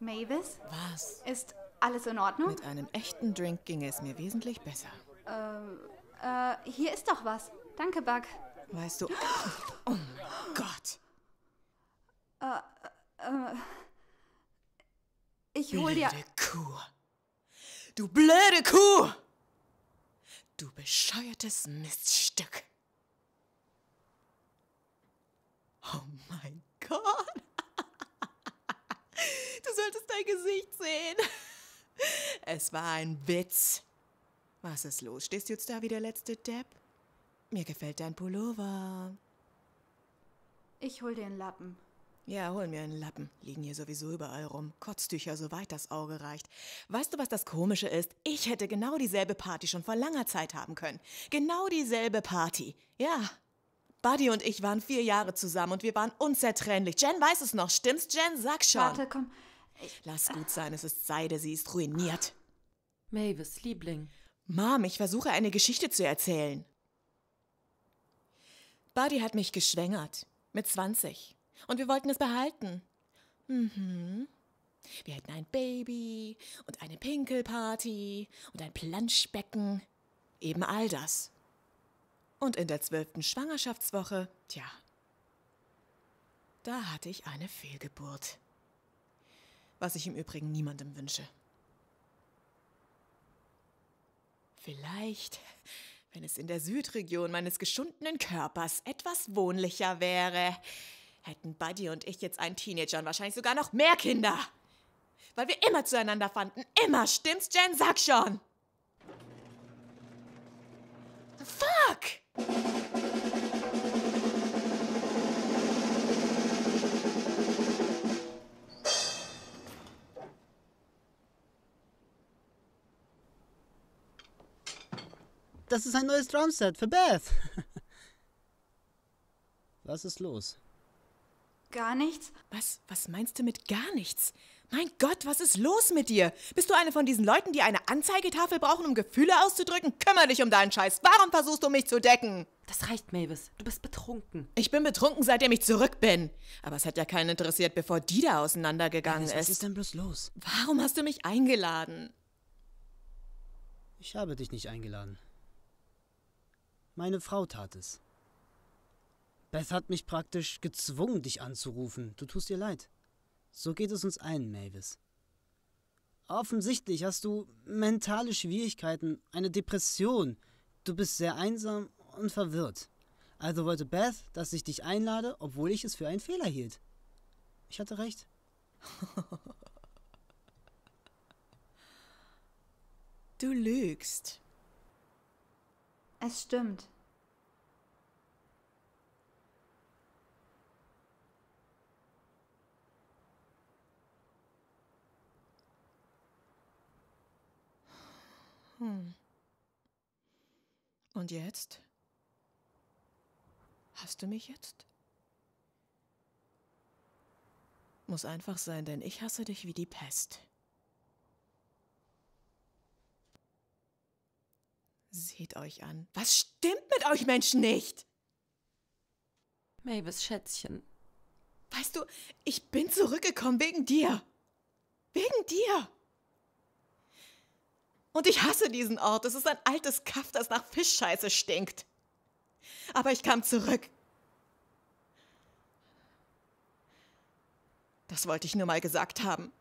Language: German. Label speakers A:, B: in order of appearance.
A: Mavis?
B: Was?
A: Ist alles in Ordnung?
B: Mit einem echten Drink ginge es mir wesentlich besser.
A: Äh, hier ist doch was. Danke, Bug.
B: Weißt du. Oh mein Gott.
A: Ich hol dir.
B: Blöde Kuh. Du blöde Kuh! Du bescheuertes Miststück. Oh mein Gott. Du solltest dein Gesicht sehen. Es war ein Witz. Was ist los? Stehst du jetzt da wie der letzte Depp? Mir gefällt dein Pullover.
A: Ich hol dir einen Lappen.
B: Ja, hol mir einen Lappen. Liegen hier sowieso überall rum. Kotztücher, soweit das Auge reicht. Weißt du, was das Komische ist? Ich hätte genau dieselbe Party schon vor langer Zeit haben können. Genau dieselbe Party. Ja. Buddy und ich waren vier Jahre zusammen und wir waren unzertrennlich. Jen weiß es noch, stimmt's, Jen? Sag schon.
A: Warte, komm.
B: Lass gut sein, es ist Seide, sie ist ruiniert.
C: Mavis, Liebling.
B: Mom, ich versuche eine Geschichte zu erzählen. Buddy hat mich geschwängert. Mit 20. Und wir wollten es behalten. Mhm. Wir hätten ein Baby und eine Pinkelparty und ein Planschbecken. Eben all das. Und in der zwölften Schwangerschaftswoche, tja, da hatte ich eine Fehlgeburt. Was ich im Übrigen niemandem wünsche. Vielleicht, wenn es in der Südregion meines geschundenen Körpers etwas wohnlicher wäre, hätten Buddy und ich jetzt einen Teenager und wahrscheinlich sogar noch mehr Kinder. Weil wir immer zueinander fanden. Immer, stimmt's, Jen? Sag schon! Fuck!
D: Das ist ein neues Drumset für Beth. Was ist los?
A: Gar nichts?
B: Was, was meinst du mit gar nichts? Mein Gott, was ist los mit dir? Bist du eine von diesen Leuten, die eine Anzeigetafel brauchen, um Gefühle auszudrücken? Kümmer dich um deinen Scheiß. Warum versuchst du mich zu decken?
C: Das reicht, Mavis. Du bist betrunken.
B: Ich bin betrunken, seitdem ich zurück bin. Aber es hat ja keinen interessiert, bevor die da auseinandergegangen
D: Was
B: ist.
D: ist denn bloß los?
B: Warum hast du mich eingeladen?
D: Ich habe dich nicht eingeladen. Meine Frau tat es. Beth hat mich praktisch gezwungen, dich anzurufen. Du tust ihr leid. So geht es uns allen, Mavis. Offensichtlich hast du mentale Schwierigkeiten, eine Depression. Du bist sehr einsam und verwirrt. Also wollte Beth, dass ich dich einlade, obwohl ich es für einen Fehler hielt. Ich hatte recht.
B: Du lügst.
A: Es stimmt.
B: Und jetzt? Hast du mich jetzt? Muss einfach sein, denn ich hasse dich wie die Pest. Seht euch an. Was stimmt mit euch Menschen nicht?
C: Mavis, Schätzchen.
B: Weißt du, ich bin zurückgekommen wegen dir. Wegen dir. Und ich hasse diesen Ort. Es ist ein altes Kaff, das nach Fischscheiße stinkt. Aber ich kam zurück. Das wollte ich nur mal gesagt haben.